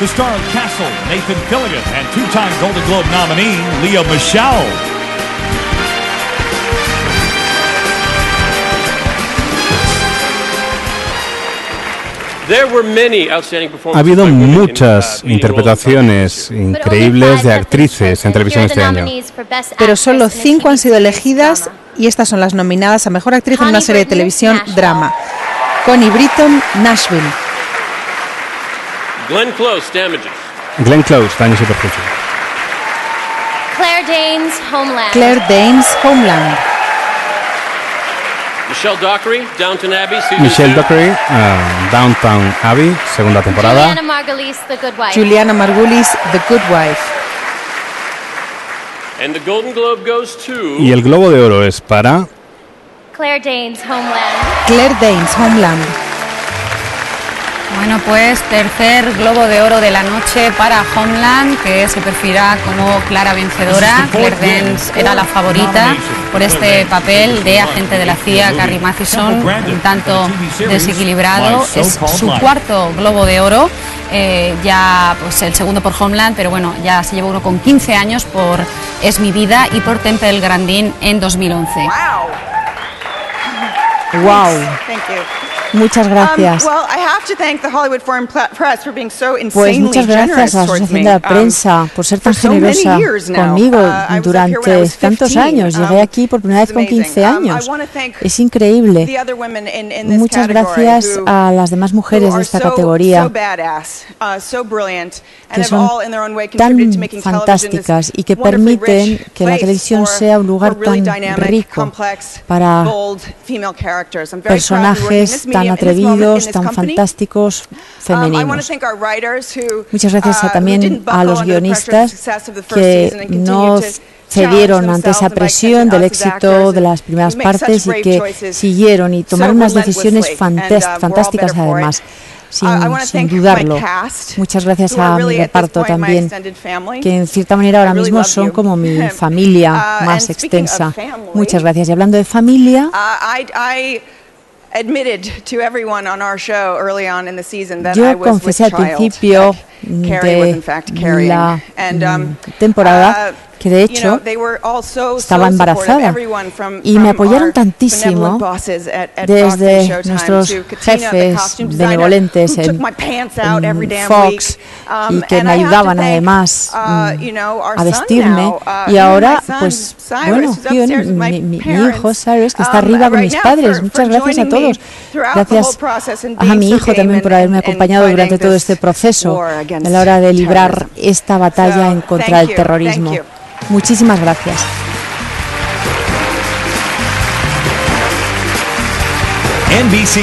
The star of Castle, Nathan Fillion, and two-time Golden Globe nominee Leah Michelle. Ha habido muchas interpretaciones increíbles de actrices en televisión este año. Pero solo cinco han sido elegidas y estas son las nominadas a Mejor Actriz en una serie de televisión drama. Connie Britton, Nashville. Glenn Close, Damages. Glenn Close, Daño Superficie. Claire Danes, Homeland. Claire Danes, Homeland. Michelle Dockery, Downton Abbey, season Michelle. Dockery, uh, Downtown Abbey, segunda temporada. Juliana Margulies, The Good Wife. Juliana Margulis, The Good Wife. And the Golden Globe goes to Y el Globo de Oro es para Claire Danes, Homeland. Claire Danes, Homeland. Bueno, pues tercer globo de oro de la noche para Homeland, que se perfila como clara vencedora. Claire era la favorita por este papel de agente de la CIA, Carrie Mathison, un tanto desequilibrado. Es su cuarto globo de oro, eh, ya pues el segundo por Homeland, pero bueno, ya se llevó uno con 15 años por Es mi vida y por Temple Grandin en 2011. Wow. Thank you. Muchas gracias. Um, so Pues muchas gracias a la Asociación de la Um, Prensa por ser tan generosa conmigo Uh, durante tantos 15. años. Llegué Um, aquí por primera vez con amazing. 15 Um, años. Es increíble. Muchas gracias a las demás mujeres de esta categoría uh, que son tan fantásticas y que permiten que la televisión sea un lugar tan rico para personajes tan moment, in atrevidos, tan fantásticos, Um, femeninos. Muchas gracias uh, a también a los guionistas que no cedieron ante esa presión del éxito de las primeras partes y que siguieron y tomaron unas decisiones uh, fantásticas además. Sin, Uh, sin dudarlo. Muchas gracias a mi reparto también, que en cierta manera ahora mismo son como mi familia más extensa. Muchas gracias. Y hablando de familia, admitted to everyone on our show early on in the season that I was with child. Like, Carrie was in fact carrying temporada uh, que de hecho estaba embarazada. Y me apoyaron tantísimo desde nuestros jefes benevolentes en, en Fox week. Um, y que me ayudaban además uh, mm, a vestirme. uh, y ahora pues bueno my mi, mi- hijo Cyrus que está um, arriba con mis padres. muchas gracias a todos. gracias a mi hijo también por haberme acompañado durante todo este proceso a la hora de librar esta batalla So, en contra thank del you, terrorismo. muchísimas gracias. NBC